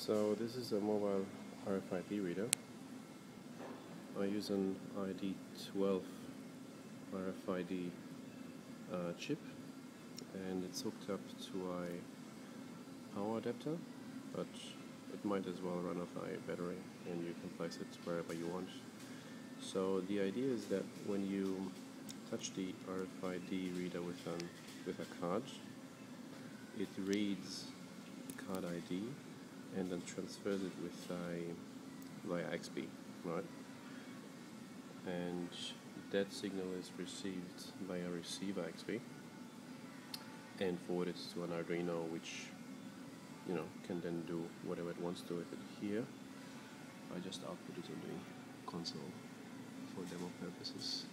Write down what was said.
So this is a mobile RFID reader. I use an ID12 RFID uh, chip and it's hooked up to a power adapter but it might as well run off a battery and you can place it wherever you want. So the idea is that when you touch the RFID reader with, an, with a card, it reads card ID and then transfers it with a via XBee, right? And that signal is received by a receiver XBee and forwarded to an Arduino, which you know can then do whatever it wants to with it. Here, I just output it on the console for demo purposes.